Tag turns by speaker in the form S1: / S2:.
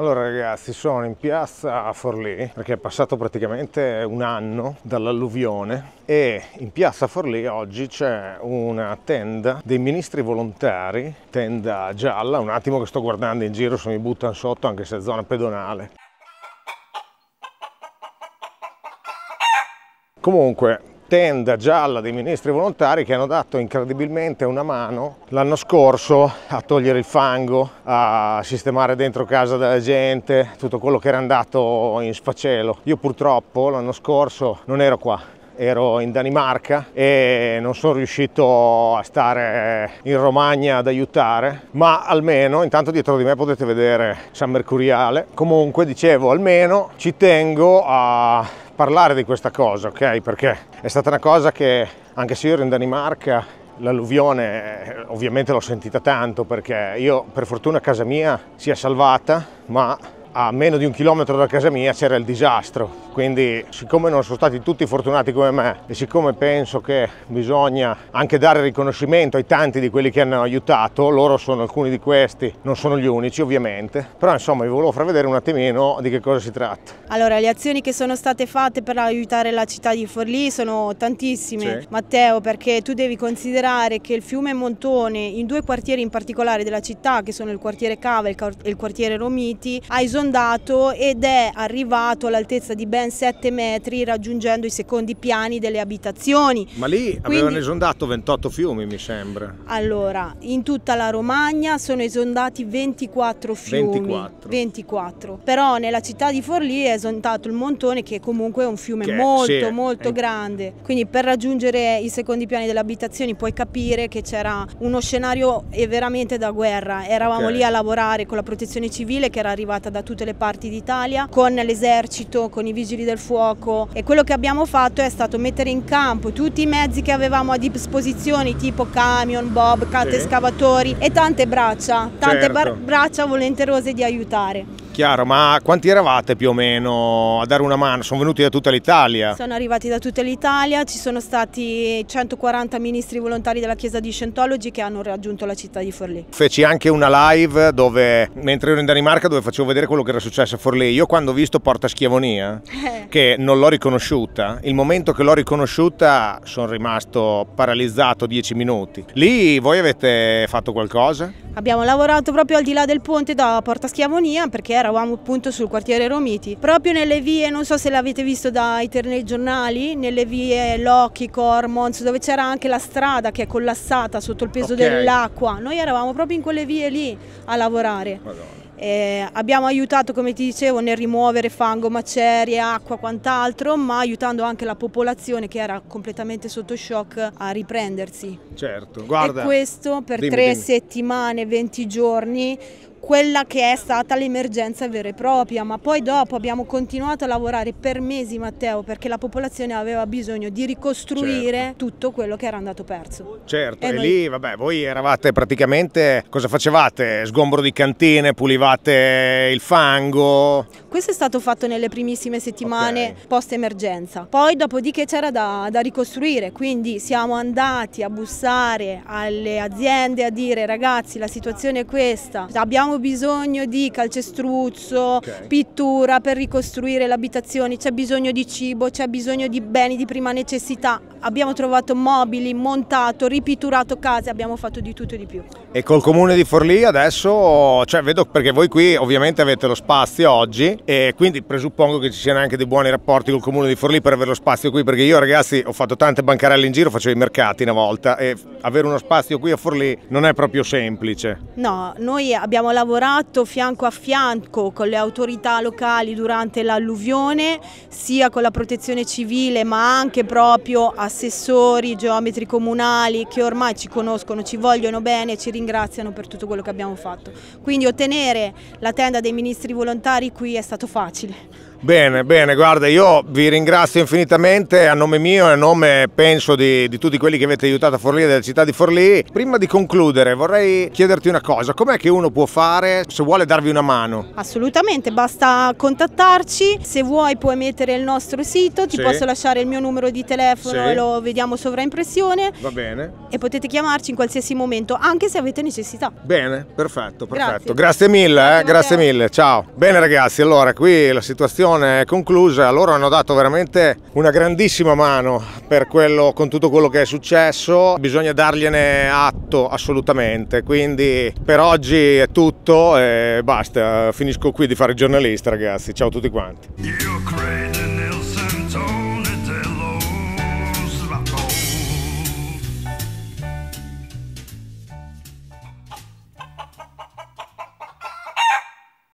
S1: Allora ragazzi sono in piazza Forlì perché è passato praticamente un anno dall'alluvione e in piazza Forlì oggi c'è una tenda dei ministri volontari, tenda gialla, un attimo che sto guardando in giro se mi buttano sotto anche se è zona pedonale. Comunque tenda gialla dei ministri volontari che hanno dato incredibilmente una mano l'anno scorso a togliere il fango, a sistemare dentro casa della gente, tutto quello che era andato in sfacelo. Io purtroppo l'anno scorso non ero qua, ero in Danimarca e non sono riuscito a stare in Romagna ad aiutare, ma almeno intanto dietro di me potete vedere San Mercuriale. Comunque dicevo, almeno ci tengo a parlare di questa cosa, ok? Perché è stata una cosa che anche se io ero in Danimarca l'alluvione eh, ovviamente l'ho sentita tanto perché io per fortuna casa mia si è salvata, ma a meno di un chilometro da casa mia c'era il disastro, quindi siccome non sono stati tutti fortunati come me e siccome penso che bisogna anche dare riconoscimento ai tanti di quelli che hanno aiutato, loro sono alcuni di questi, non sono gli unici ovviamente, però insomma vi volevo far vedere un attimino di che cosa si tratta.
S2: Allora le azioni che sono state fatte per aiutare la città di Forlì sono tantissime, sì. Matteo, perché tu devi considerare che il fiume Montone in due quartieri in particolare della città, che sono il quartiere Cava e il quartiere Romiti, ha esondato sondato ed è arrivato all'altezza di ben 7 metri raggiungendo i secondi piani delle abitazioni.
S1: Ma lì Quindi, avevano esondato 28 fiumi mi sembra.
S2: Allora, in tutta la Romagna sono esondati 24 fiumi. 24. 24. Però nella città di Forlì è esondato il Montone che comunque è un fiume che, molto sì, molto è... grande. Quindi per raggiungere i secondi piani delle abitazioni puoi capire che c'era uno scenario veramente da guerra. Eravamo okay. lì a lavorare con la protezione civile che era arrivata da tutte le parti d'Italia, con l'esercito, con i vigili del fuoco e quello che abbiamo fatto è stato mettere in campo tutti i mezzi che avevamo a disposizione tipo camion, bobcat, sì. escavatori e tante braccia, tante certo. braccia volenterose di aiutare.
S1: Chiaro, ma quanti eravate più o meno a dare una mano? Sono venuti da tutta l'Italia?
S2: Sono arrivati da tutta l'Italia, ci sono stati 140 ministri volontari della Chiesa di Scientology che hanno raggiunto la città di Forlì.
S1: Feci anche una live dove, mentre ero in Danimarca, dove facevo vedere quello che era successo a Forlì. Io quando ho visto Porta Schiavonia, eh. che non l'ho riconosciuta, il momento che l'ho riconosciuta sono rimasto paralizzato 10 minuti. Lì voi avete fatto qualcosa?
S2: Abbiamo lavorato proprio al di là del ponte da Porta Schiavonia perché eravamo appunto sul quartiere Romiti, proprio nelle vie, non so se l'avete visto dai giornali, nelle vie Lochi, Cormons, dove c'era anche la strada che è collassata sotto il peso okay. dell'acqua. Noi eravamo proprio in quelle vie lì a lavorare. Madonna. Eh, abbiamo aiutato, come ti dicevo, nel rimuovere fango, macerie, acqua, quant'altro, ma aiutando anche la popolazione che era completamente sotto shock a riprendersi.
S1: Certo, guarda.
S2: E questo per dimmi, tre dimmi. settimane, 20 giorni, quella che è stata l'emergenza vera e propria, ma poi dopo abbiamo continuato a lavorare per mesi Matteo perché la popolazione aveva bisogno di ricostruire certo. tutto quello che era andato perso.
S1: Certo, e, e noi... lì vabbè, voi eravate praticamente, cosa facevate? Sgombro di cantine, pulivate il fango?
S2: Questo è stato fatto nelle primissime settimane okay. post emergenza, poi dopodiché c'era da, da ricostruire, quindi siamo andati a bussare alle aziende a dire ragazzi la situazione è questa, abbiamo abbiamo bisogno di calcestruzzo, okay. pittura per ricostruire le abitazioni, c'è bisogno di cibo, c'è bisogno di beni di prima necessità. Abbiamo trovato mobili, montato, ripitturato case, abbiamo fatto di tutto e di più.
S1: E col comune di Forlì adesso, cioè vedo perché voi qui ovviamente avete lo spazio oggi e quindi presuppongo che ci siano anche dei buoni rapporti col comune di Forlì per avere lo spazio qui perché io ragazzi ho fatto tante bancarelle in giro, facevo i mercati una volta e avere uno spazio qui a Forlì non è proprio semplice.
S2: No, noi abbiamo lavorato fianco a fianco con le autorità locali durante l'alluvione, sia con la protezione civile ma anche proprio assessori, geometri comunali che ormai ci conoscono, ci vogliono bene e ci ringraziano per tutto quello che abbiamo fatto. Quindi ottenere la tenda dei ministri volontari qui è stato facile.
S1: Bene, bene, guarda, io vi ringrazio infinitamente a nome mio e a nome, penso, di, di tutti quelli che avete aiutato a Forlì e della città di Forlì. Prima di concludere vorrei chiederti una cosa, com'è che uno può fare se vuole darvi una mano?
S2: Assolutamente, basta contattarci, se vuoi puoi mettere il nostro sito, ti sì. posso lasciare il mio numero di telefono sì. e lo vediamo sovraimpressione.
S1: Va bene
S2: e potete chiamarci in qualsiasi momento, anche se avete necessità.
S1: Bene, perfetto, perfetto. Grazie, Grazie mille, eh? Grazie mille, ciao. Bene ragazzi, allora qui la situazione è conclusa, loro hanno dato veramente una grandissima mano per quello, con tutto quello che è successo, bisogna dargliene atto assolutamente, quindi per oggi è tutto e basta, finisco qui di fare giornalista ragazzi, ciao a tutti quanti.